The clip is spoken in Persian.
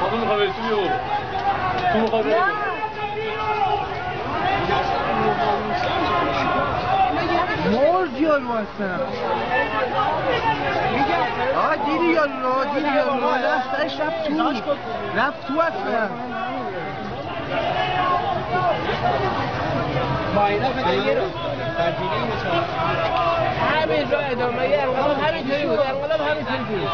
تو می‌خوای بری تو بالا تو می‌خوای بری مرد یارو هستن آه دیدی یارو رو دیدی یارو رو رفتش رفت تو رفت تو هستن همین را ادامه انقلاب همینطوری بود انقلاب همینطوری بود